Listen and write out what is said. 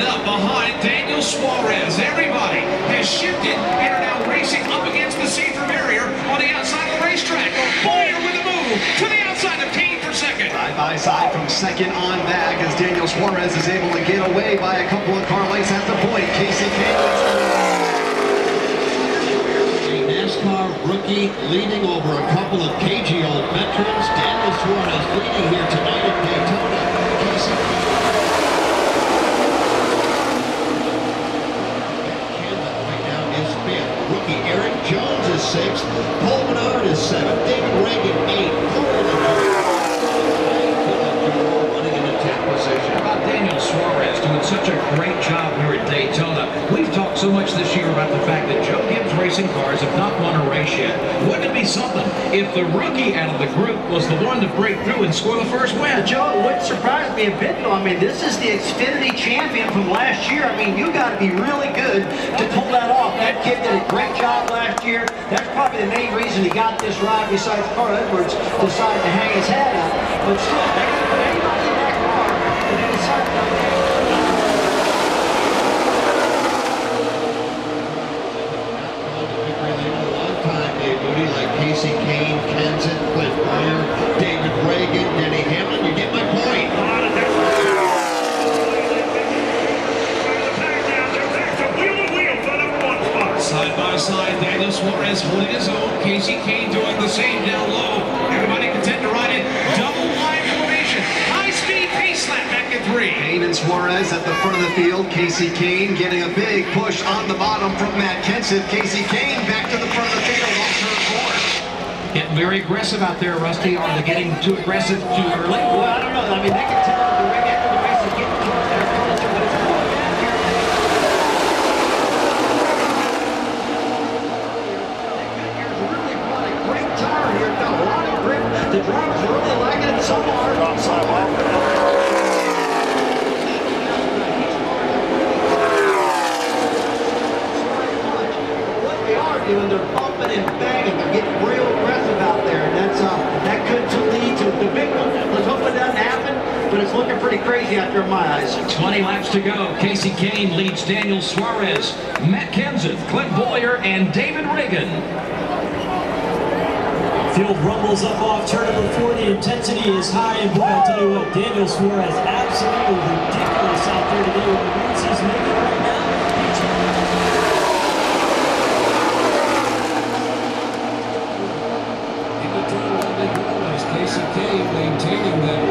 lined up behind Daniel Suarez. Everybody has shifted and are now racing up against the safer barrier on the outside of the racetrack. Bowyer with a move to the outside of Kahne for second. Side by side from second on back as Daniel Suarez is able to get away by a couple of car lengths at the point. Casey A NASCAR rookie leading over a couple of cagey old veterans. Daniel Suarez leading here tonight at Daytona. Casey Campbell right now is fifth. Rookie Erik Jones is sixth. Paul Menard is seventh. David Ragan eighth. Corey running in the tenth position. How about Daniel Suarez doing such a great job here at Daytona? We've talked so much this year about the fact that Joe Racing Cars have not won a race yet. Wouldn't it be something if the rookie out of the group was the one to break through and score the first win? Joe, it wouldn't surprise me a bit, though. I mean, this is the Xfinity champion from last year. I mean, you got to be really good to pull that off. That kid did a great job last year. That's probably the main reason he got this ride, besides Carl Edwards decided to hang his hat out. But still, they can put anybody in that car, and they decided to like Kasey Kahne, Kenseth, Clint Bowyer, David Ragan, Denny Hamlin. You get my point. Side by side, Daniel Suarez holding his own. Kasey Kahne doing the same down low. Everybody content to ride it. Double wide formation. High speed pace slap back at three. Kahne and Suarez at the front of the field. Kasey Kahne getting a big push on the bottom from Matt Kenseth. Kasey Kahne back to the front of the field on turn four. Very aggressive out there, Rusty. Are they getting too aggressive too early? Well, I don't know. I mean, they can tell the ring after the race is getting towards their closer, but it's going down here. Goodyear's really brought a great tire here. Got a lot of grip. The drivers are really liking it so far. They are doing, they're bumping and banging. They're getting real out there, and that's uh, that could to lead to the big one. Let's hope it doesn't happen, but it's looking pretty crazy out there in my eyes. 20 laps to go. Kasey Kahne leads Daniel Suarez, Matt Kenseth, Clint Bowyer, and David Ragan. Field rumbles up off turn number 4. The intensity is high, and boy, I'll tell you what, Daniel Suarez absolutely ridiculous out there today with the moves he's making Maintaining that